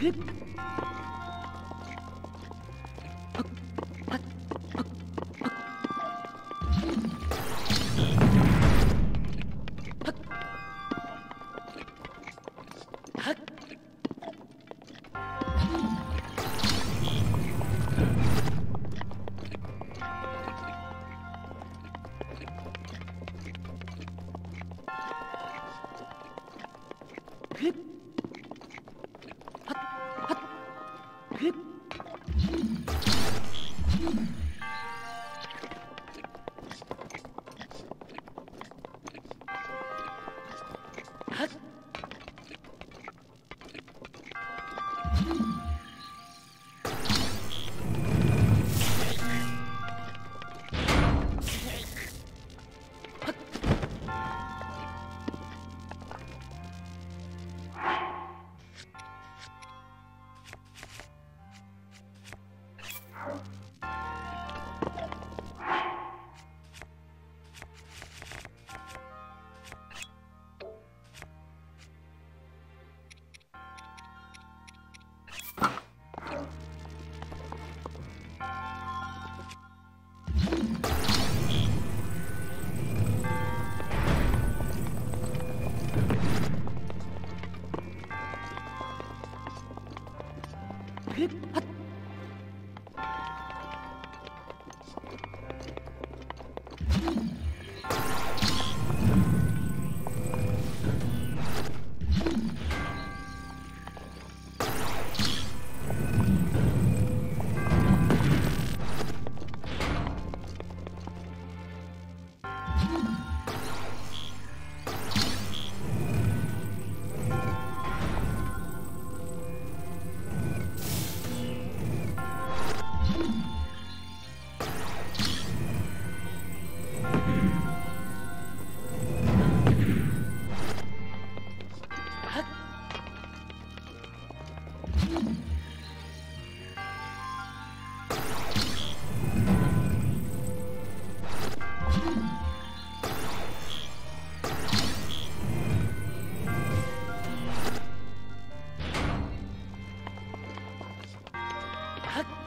Grippe. はっ